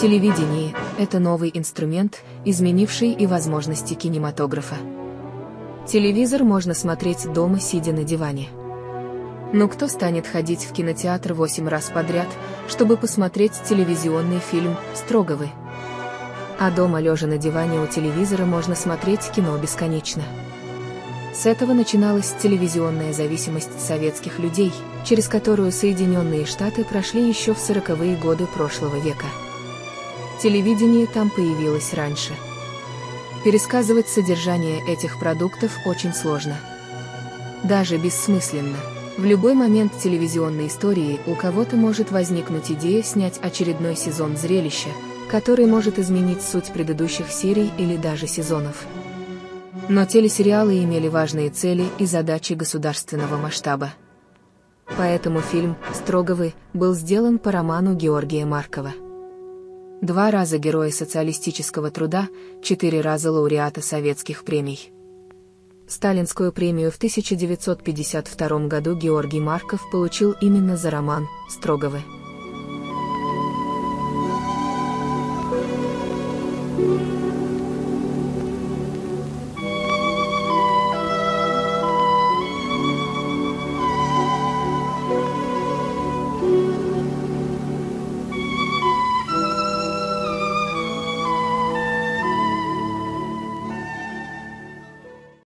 Телевидение – это новый инструмент, изменивший и возможности кинематографа. Телевизор можно смотреть дома, сидя на диване. Но кто станет ходить в кинотеатр 8 раз подряд, чтобы посмотреть телевизионный фильм «Строговы»? А дома, лежа на диване у телевизора, можно смотреть кино бесконечно. С этого начиналась телевизионная зависимость советских людей, через которую Соединенные Штаты прошли еще в 40-е годы прошлого века. Телевидение там появилось раньше. Пересказывать содержание этих продуктов очень сложно. Даже бессмысленно. В любой момент телевизионной истории у кого-то может возникнуть идея снять очередной сезон зрелища, который может изменить суть предыдущих серий или даже сезонов. Но телесериалы имели важные цели и задачи государственного масштаба. Поэтому фильм «Строговы» был сделан по роману Георгия Маркова. Два раза Героя социалистического труда, четыре раза лауреата советских премий. Сталинскую премию в 1952 году Георгий Марков получил именно за роман «Строговы». thank you